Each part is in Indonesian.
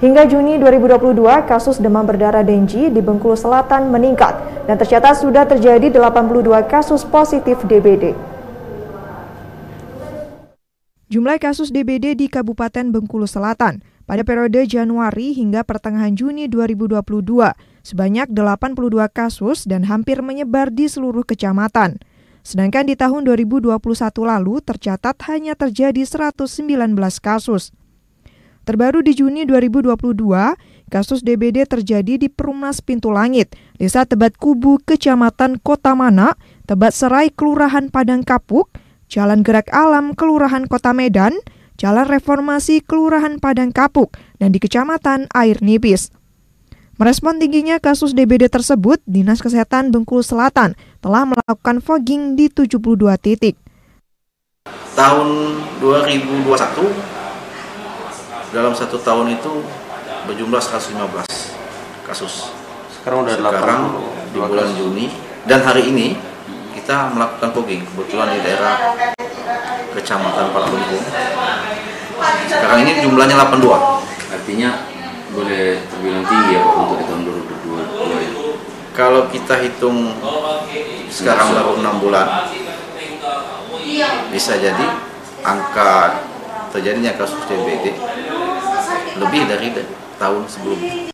Hingga Juni 2022, kasus demam berdarah Denji di Bengkulu Selatan meningkat dan tercatat sudah terjadi 82 kasus positif DBD. Jumlah kasus DBD di Kabupaten Bengkulu Selatan pada periode Januari hingga pertengahan Juni 2022 sebanyak 82 kasus dan hampir menyebar di seluruh kecamatan. Sedangkan di tahun 2021 lalu tercatat hanya terjadi 119 kasus. Terbaru di Juni 2022, kasus DBD terjadi di Perumnas Pintu Langit, Desa Tebat Kubu, Kecamatan Kota Mana, Tebat Serai, Kelurahan Padang Kapuk, Jalan Gerak Alam, Kelurahan Kota Medan, Jalan Reformasi, Kelurahan Padang Kapuk, dan di Kecamatan Air Nipis. Merespon tingginya kasus DBD tersebut, Dinas Kesehatan Bengkulu Selatan telah melakukan fogging di 72 titik. Tahun 2021 dalam satu tahun itu berjumlah 115 kasus. Sekarang udah Sekarang di bulan kasus. Juni dan hari ini kita melakukan fogging kebetulan di daerah Kecamatan Paralungkung. Sekarang ini jumlahnya 82. Artinya boleh terbilang tinggi ya untuk di tahun 2022 ya. Kalau kita hitung sekarang baru 6 bulan bisa jadi angka terjadinya kasus DBD lebih dari tahun sebelumnya.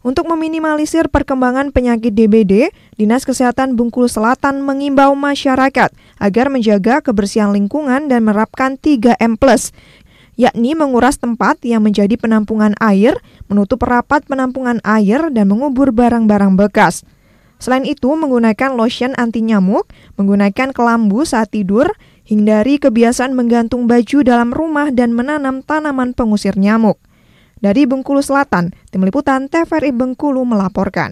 Untuk meminimalisir perkembangan penyakit DBD, Dinas Kesehatan Bengkulu Selatan mengimbau masyarakat agar menjaga kebersihan lingkungan dan menerapkan 3M+, yakni menguras tempat yang menjadi penampungan air, menutup rapat penampungan air, dan mengubur barang-barang bekas. Selain itu, menggunakan lotion anti nyamuk, menggunakan kelambu saat tidur, Hindari kebiasaan menggantung baju dalam rumah dan menanam tanaman pengusir nyamuk. Dari Bengkulu Selatan, Tim Liputan TVRI Bengkulu melaporkan.